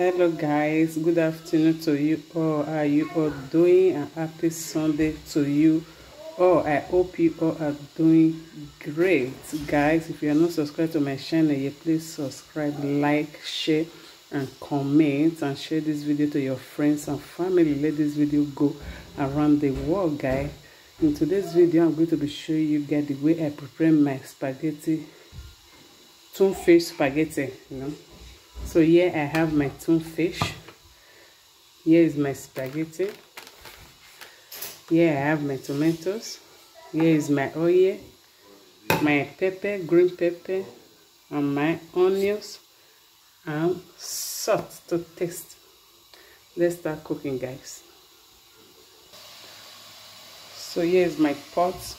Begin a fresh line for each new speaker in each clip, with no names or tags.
hello guys. Good afternoon to you all. How are you all doing? And happy sunday to you all. I hope you all are doing great. Guys if you are not subscribed to my channel yet please subscribe like share and comment and share this video to your friends and family. Let this video go around the world guys. In today's video i'm going to be showing you guys the way i prepare my spaghetti tuna fish spaghetti you know so here i have my tuna fish. Here is my spaghetti. Here i have my tomatoes. Here is my oil my pepper green pepper and my onions and salt to taste. Let's start cooking guys. So here is my pot.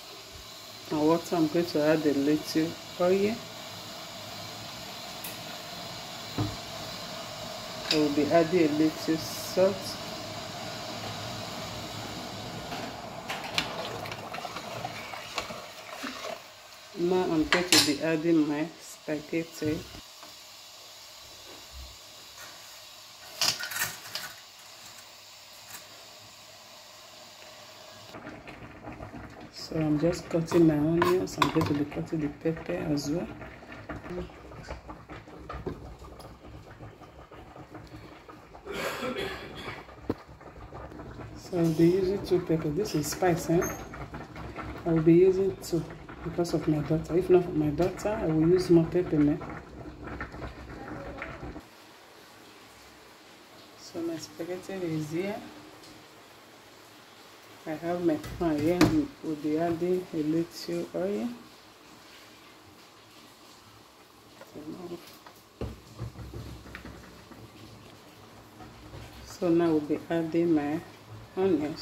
And water i'm going to add a little oil I will be adding a little salt. Now I'm going to be adding my spaghetti. So I'm just cutting my onions. I'm going to be cutting the pepper as well. So I'll be using two peppers. This is spice, eh? I will be using two because of my daughter. If not for my daughter, I will use more pepper, man. So my spaghetti is here. I have my pan here. We'll be adding a little oil. So now we'll be adding my onions.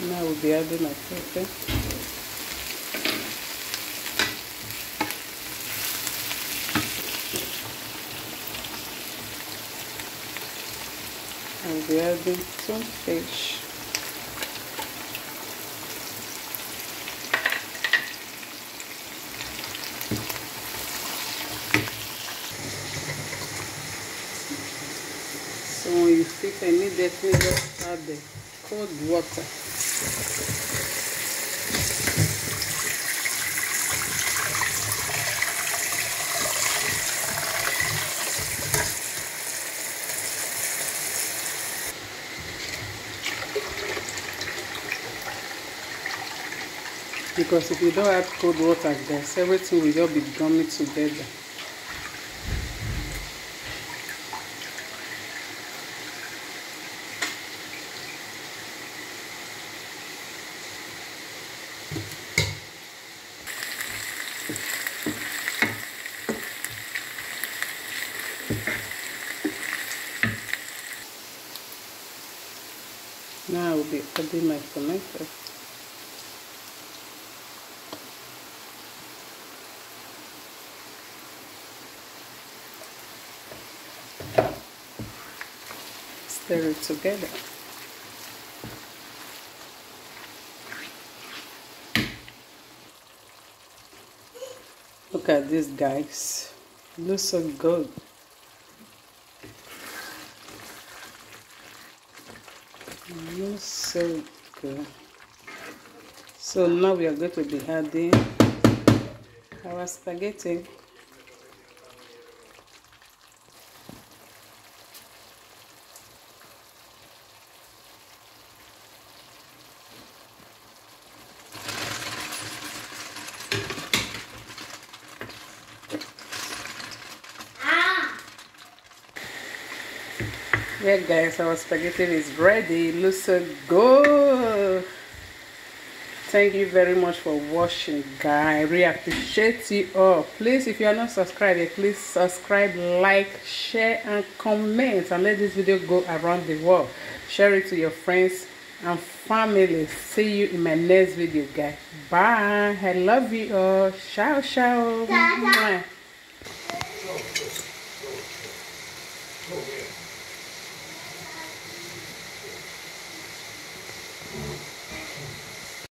Now we'll be adding my pepper. dedo, tudo fez. So you fit any definite water there, cold water. Because if you don't add cold water, guys, everything will just be gummy together. Now I will be adding my tomato. It together. Look at this guys. It looks so good. looks so good so now we are going to be adding our spaghetti yeah guys our spaghetti is ready. It looks so good. Thank you very much for watching guys I really appreciate you all. Please if you are not subscribed please subscribe like share and comment and let this video go around the world. Share it to your friends and family. See you in my next video guys bye. I love you all. Ciao ciao